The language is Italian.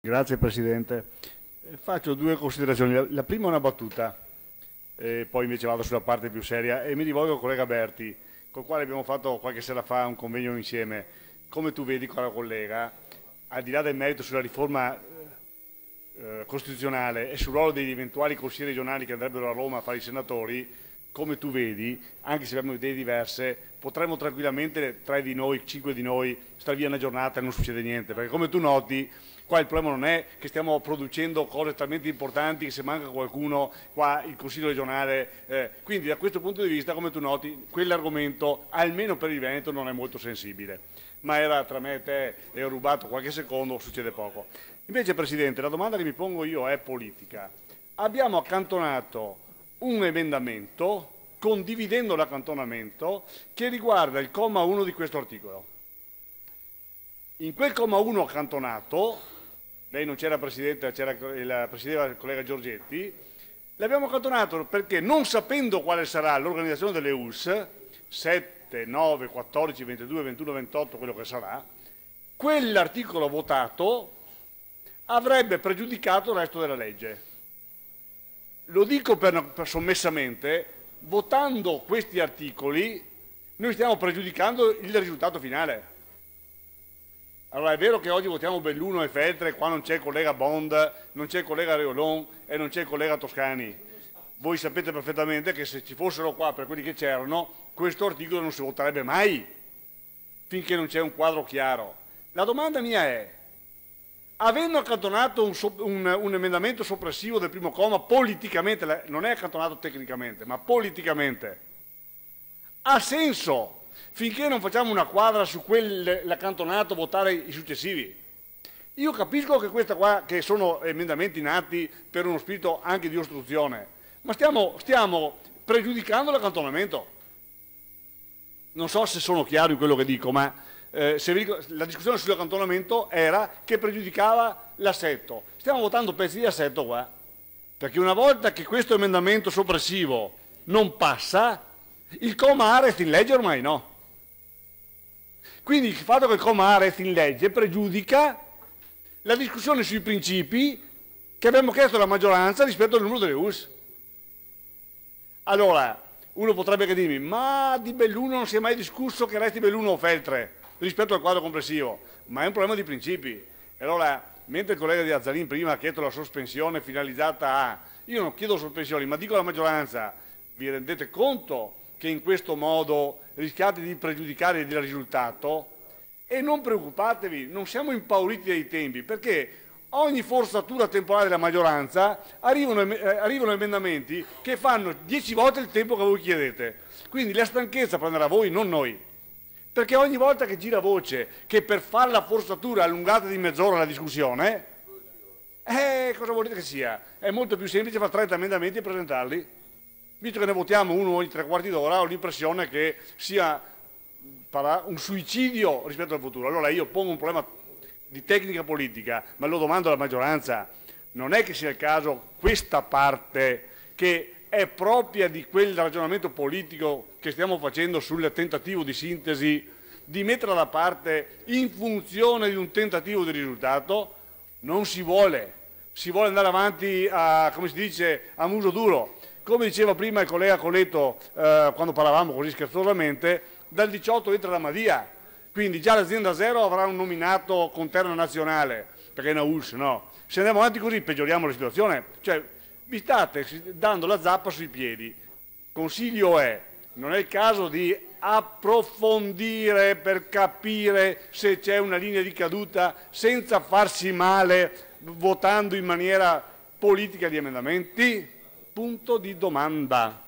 Grazie Presidente. Eh, faccio due considerazioni. La prima è una battuta, poi invece vado sulla parte più seria e mi rivolgo al collega Berti, con il quale abbiamo fatto qualche sera fa un convegno insieme. Come tu vedi, caro collega, al di là del merito sulla riforma eh, costituzionale e sul ruolo degli eventuali consiglieri regionali che andrebbero a Roma a fare i senatori, come tu vedi, anche se abbiamo idee diverse, potremmo tranquillamente, tre di noi, cinque di noi, stare via una giornata e non succede niente, perché come tu noti, qua il problema non è che stiamo producendo cose talmente importanti che se manca qualcuno, qua il Consiglio regionale, eh, quindi da questo punto di vista, come tu noti, quell'argomento, almeno per il Veneto, non è molto sensibile. Ma era tra me e te, e ho rubato qualche secondo, succede poco. Invece, Presidente, la domanda che mi pongo io è politica. Abbiamo accantonato un emendamento, condividendo l'accantonamento, che riguarda il comma 1 di questo articolo. In quel comma 1 accantonato, lei non c'era Presidente, c'era il, Presidente il collega Giorgetti, l'abbiamo accantonato perché non sapendo quale sarà l'organizzazione delle US, 7, 9, 14, 22, 21, 28, quello che sarà, quell'articolo votato avrebbe pregiudicato il resto della legge. Lo dico per, per sommessamente, votando questi articoli noi stiamo pregiudicando il risultato finale. Allora è vero che oggi votiamo Belluno e Feltre, qua non c'è il collega Bond, non c'è il collega Reolon e non c'è il collega Toscani. Voi sapete perfettamente che se ci fossero qua per quelli che c'erano, questo articolo non si voterebbe mai, finché non c'è un quadro chiaro. La domanda mia è, avendo accantonato un, un, un, emendamento soppressivo del primo comma politicamente, non è accantonato tecnicamente, ma politicamente, ha senso finché non facciamo una quadra su quell'accantonato votare i successivi? Io capisco che, qua, che sono emendamenti nati per uno spirito anche di ostruzione, ma stiamo, stiamo pregiudicando l'accantonamento. Non so se sono chiaro in quello che dico, ma eh, ricordo, la discussione sull'accantonamento era che pregiudicava l'assetto. Stiamo votando pezzi di assetto qua, perché una volta che questo emendamento soppressivo non passa, il comma A resta in legge ormai no. Quindi il fatto che il comma A resti in legge pregiudica la discussione sui principi che abbiamo chiesto alla maggioranza rispetto al numero delle US. Allora, uno potrebbe dirmi, ma di Belluno non si è mai discusso che resti Belluno o Feltre rispetto al quadro complessivo, ma è un problema di principi. Allora, mentre il collega di Azzarin prima ha chiesto la sospensione finalizzata a... Io non chiedo sospensioni, ma dico alla maggioranza, vi rendete conto che in questo modo rischiate di pregiudicare il risultato? E non preoccupatevi, non siamo impauriti dai tempi, perché ogni forzatura temporale della maggioranza arrivano, eh, arrivano emendamenti che fanno dieci volte il tempo che voi chiedete. Quindi la stanchezza prenderà voi, non noi. Perché ogni volta che gira voce che per fare la forzatura allungata di mezz'ora la discussione, eh, cosa vuol dire che sia? È molto più semplice fare 30 emendamenti e presentarli. Visto che ne votiamo uno ogni tre quarti d'ora, ho l'impressione che sia un suicidio rispetto al futuro. Allora io pongo un problema di tecnica politica, ma lo domando alla maggioranza, non è che sia il caso questa parte che è propria di quel ragionamento politico che stiamo facendo sul tentativo di sintesi, di metterla da parte in funzione di un tentativo di risultato, non si vuole, si vuole andare avanti a, come si dice, a muso duro. Come diceva prima il collega Coletto eh, quando parlavamo così scherzosamente, dal 18 entra la Madia, quindi già l'azienda zero avrà un nominato con terno nazionale, perché è una ULS, no? Se andiamo avanti così peggioriamo la situazione. Cioè, vi state dando la zappa sui piedi. Consiglio è, non è il caso di approfondire per capire se c'è una linea di caduta senza farsi male votando in maniera politica gli emendamenti? Punto di domanda.